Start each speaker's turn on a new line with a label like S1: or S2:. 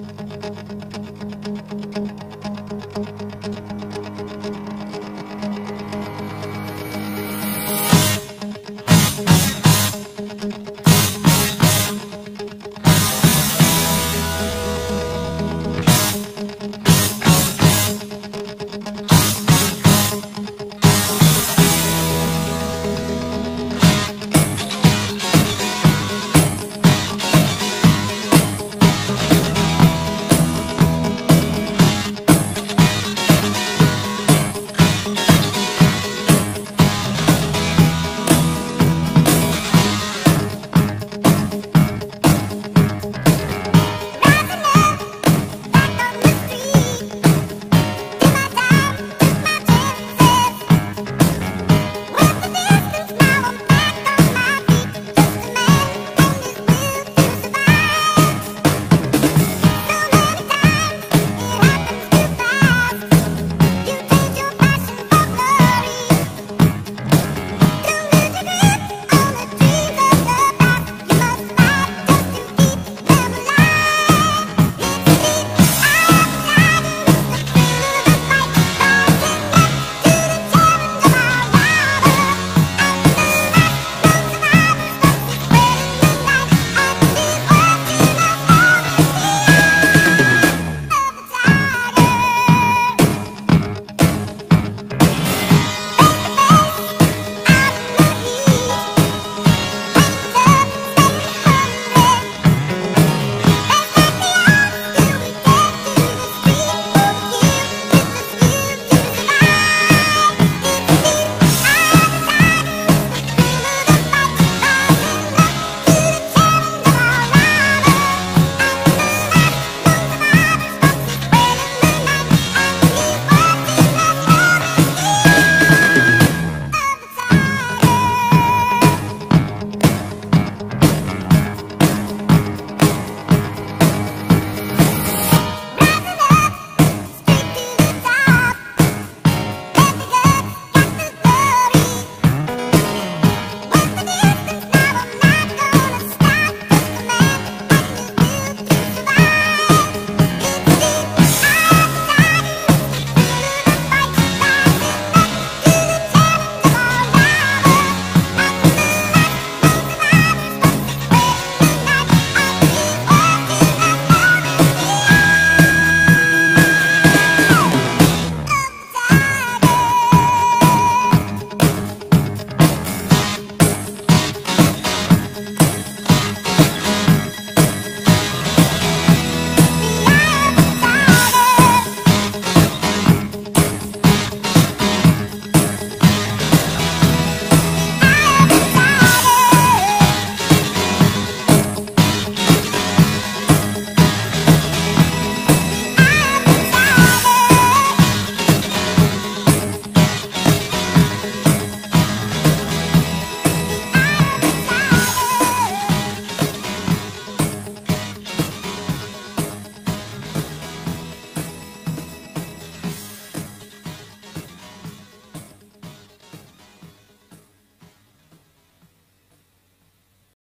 S1: Música